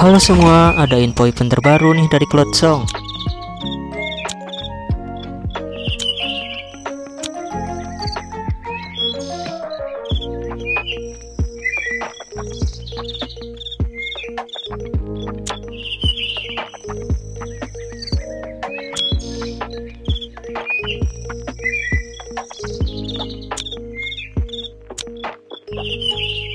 Halo semua, ada info event terbaru nih dari Cloud Song. Thank you.